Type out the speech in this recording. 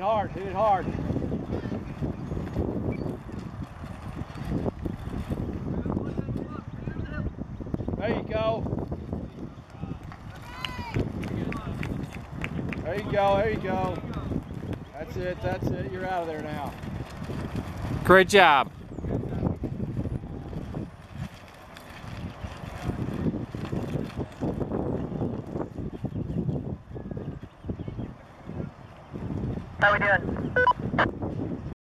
it hard, hit it hard. There you go. There you go, there you go. That's it, that's it. You're out of there now. Great job. How we doing?